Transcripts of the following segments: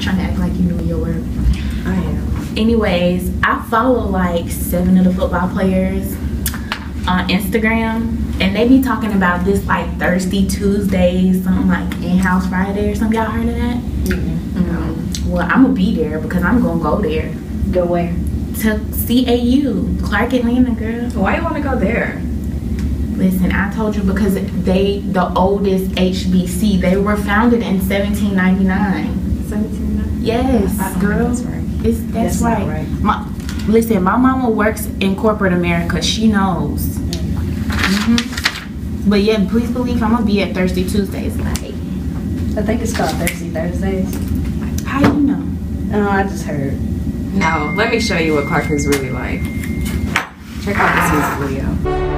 Trying to act like you knew your work. I am. Anyways, I follow like seven of the football players on Instagram, and they be talking about this like Thirsty Tuesdays, something like In-House Friday or something. Y'all heard of that? Mm-hmm. Well, I'm gonna be there because I'm gonna go there Go where? to CAU, Clark Atlanta, girl. Why you want to go there? Listen, I told you because they the oldest HBC. They were founded in 1799. 17. Yes, I girl. that's right. It's that's, That's right. right. My, listen, my mama works in corporate America. She knows. hmm But yeah, please believe I'm gonna be at Thirsty Tuesdays. Like, I think it's called Thirsty Thursdays. how do you know? Oh, I just heard. No, let me show you what Clark is really like. Check out this music video.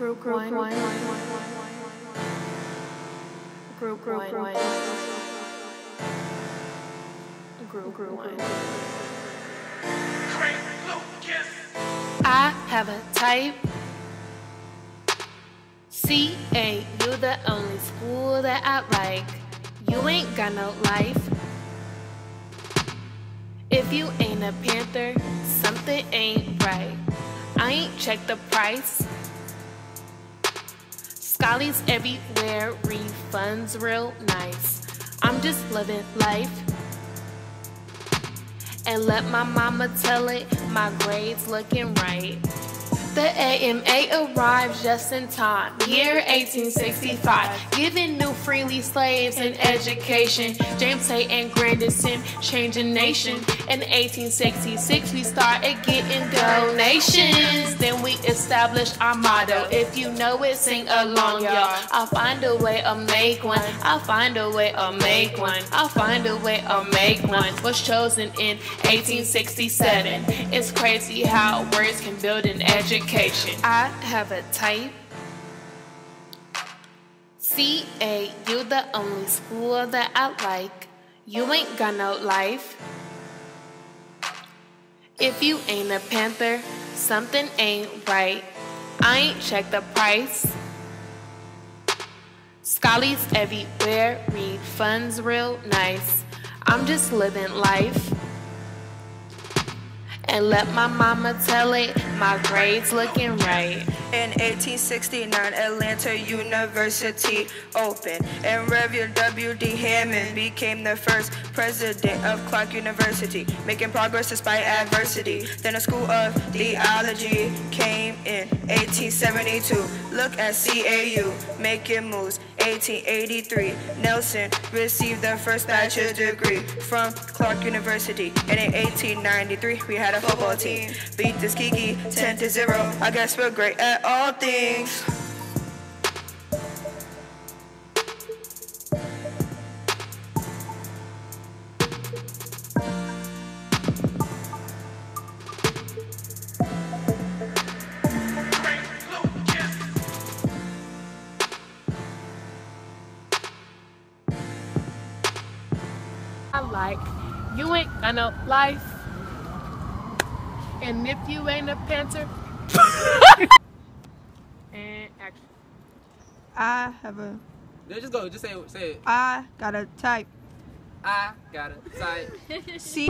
Group one. Group group one. Group group one. I have a type. C A, you the only school that I like. You ain't got no life. If you ain't a panther, something ain't right. I ain't checked the price. Schollies everywhere, refunds real nice. I'm just living life. And let my mama tell it, my grades looking right. The AMA arrived just in time, year 1865, giving new freely slaves an education. James Hay and Grandison changing nation. In 1866, we started getting donations. Then we established our motto. If you know it, sing along, y'all. I'll find a way, I'll make one. I'll find a way, I'll make one. I'll find a way, I'll make one. Was chosen in 1867. It's crazy how words can build an education. I have a type. C A, you the only school that I like. You ain't got no life. If you ain't a panther, something ain't right. I ain't checked the price. Schollies everywhere, read funds real nice. I'm just living life. And let my mama tell it, my grades looking right. In 1869, Atlanta University opened, and Reverend W.D. Hammond became the first president of Clark University, making progress despite adversity. Then a school of theology came in 1872. Look at CAU making moves. 1883, Nelson received the first bachelor's degree from Clark University, and in 1893, we had a football team. Beat Tuskegee 10 to 0. I guess we're great at all things. I like, you ain't got no life. And if you ain't a panther, and action. I have a Yeah, just go. Just say it. Say it. I got a type. I got it. Type. C